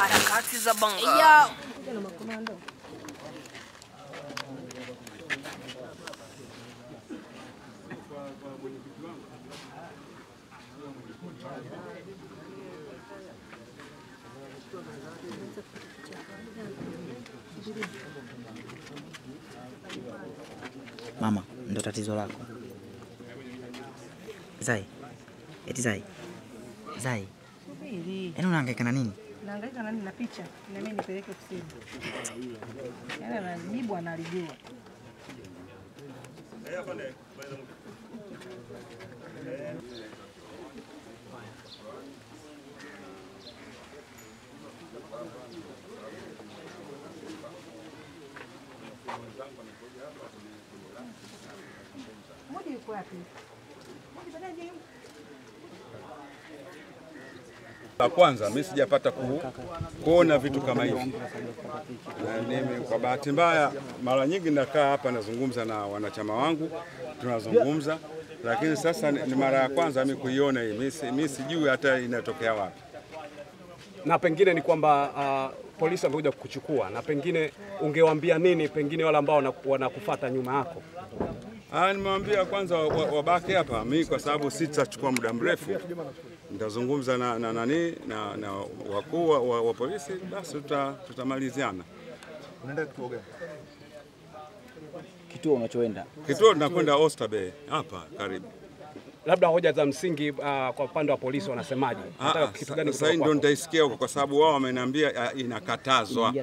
Harakati za banga. Ya. Mama, ndo tatizo lako. Zai. Eti Zai. Zai. Yaani unahangaika na nini? Naangaika nani na picha na mimi nipeleke ofisini. Yaani anajibu analijua. Mudi yuko wapi? Mudi baadaye La kwanza mimi sijapata ku, kuona vitu kama hivi. Na mimi kwa bahati mbaya mara nyingi nakaa hapa nazungumza na wanachama wangu tunazungumza, lakini sasa ni mara ya kwanza mimi kuiona hii. Mimi si- sijui hata inatokea wapi. na pengine ni kwamba uh, polisi wamekuja kukuchukua, na pengine ungewaambia nini pengine wale ambao wanakufata wanakufuata nyuma yako? Ah, nimewambia kwanza wa- wa- wabaki hapa, mimi kwa sababu sitachukua muda mrefu, nitazungumza na na nani na, na wakuu wa, wa, wa polisi, basi tuta, tutamaliziana. Unaenda Kituo gani? Kituo unachoenda. Kituo tunakwenda Oyster Bay hapa karibu. Labda hoja za msingi uh, kwa upande wa polisi wanasemaje? Nataka Ah, kitu gani Sasa ndio nitaisikia huko, kwa sababu wao wameniambia uh, inakatazwa.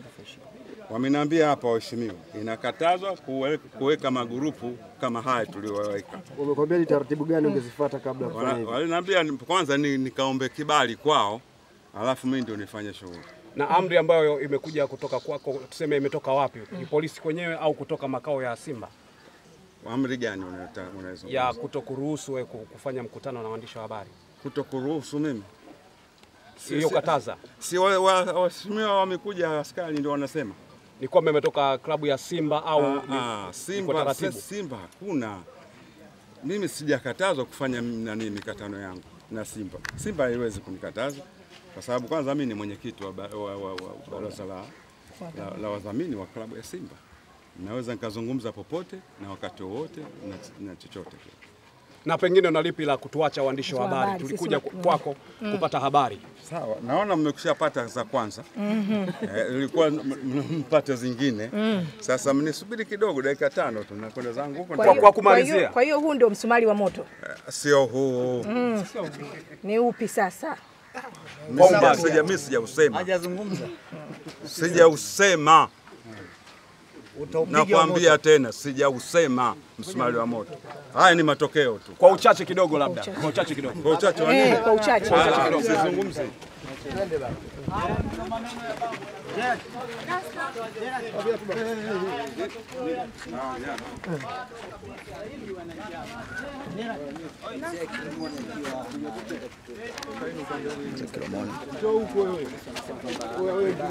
Wameniambia hapa, waheshimiwa, inakatazwa kuweka magurupu kama haya tuliyoweka. Wamekwambia ni taratibu gani ungezifuata kabla ya kufanya hivyo? Waliniambia kwanza ni, nikaombe kibali kwao, alafu mimi ndio nifanye shughuli. Na amri ambayo imekuja kutoka kwako, tuseme imetoka wapi? Ni polisi kwenyewe au kutoka makao ya Simba Amri gani unaweza ya kutokuruhusu wewe kufanya mkutano na waandishi wa habari? kuto kuruhusu mimi? Si- Hiyo si- waheshimiwa wamekuja, askari ndio wanasema ni kwamba imetoka klabu ya Simba au Ah, ni- ah, Simba, Simba hakuna. Mimi sijakatazwa kufanya nani mikatano yangu na Simba. Simba haiwezi kunikataza kwa sababu kwanza mimi ni mwenyekiti wa ba- wa- wa- wa- baraza la, la, la wadhamini wa klabu ya Simba. Naweza nikazungumza popote na wakati wowote na, na chochote kile. Na pengine una lipi la kutuacha waandishi wa habari? Tulikuja kwako mm. kupata habari. Sawa, naona mmekushapata za kwanza eh, ilikuwa m- mpate zingine mm. sasa, mnisubiri kidogo, dakika tano tu nakwenda zangu huko. Kwa hiyo- kwa kumalizia. Kwa hiyo, huu ndio msumari wa moto. Sio huu mm. Ni upi sasa? Mimi sija- sija- mimi sijausema, Hajazungumza. Nakwambia tena, sijausema msumari wa moto. Haya ni matokeo tu. Kwa uchache kidogo, labda kwa uchache kidogo. Kwa uchache wa nini? Eh, kwa uchache.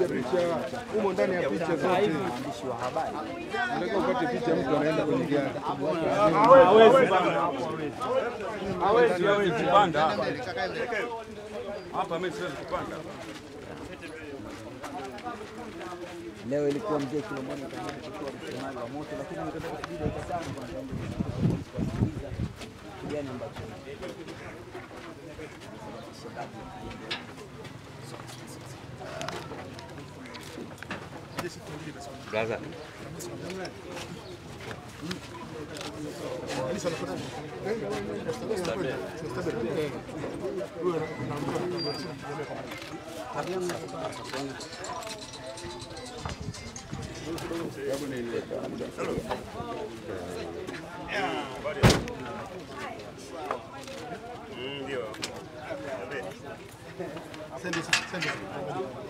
Picha humo ndani ya picha zote. Picha mtu anaenda kwenye gari. Hapa mimi siwezi kupanda. Leo ilikuwa mzee Kilomoni pamoja msemaji wa moto, lakini nikataka kijana ambacho tano kwa sababu kusikiliza kitu